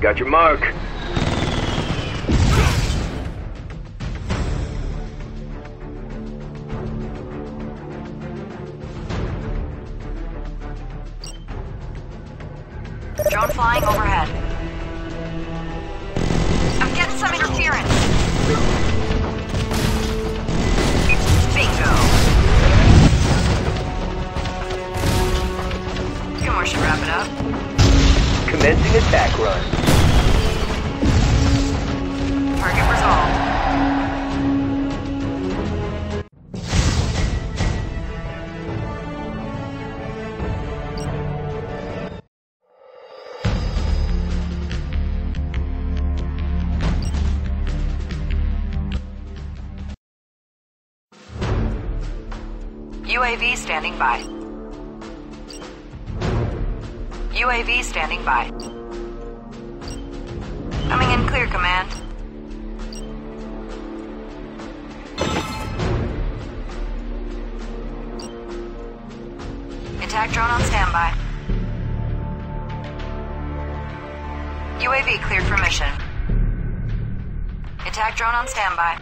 Got your mark. Drone flying overhead. I'm getting some interference. Bingo. Few more should wrap it up. Commencing attack run. Target resolved. UAV standing by. UAV standing by. Coming in clear, Command. Attack drone on standby. UAV cleared for mission. Attack drone on standby.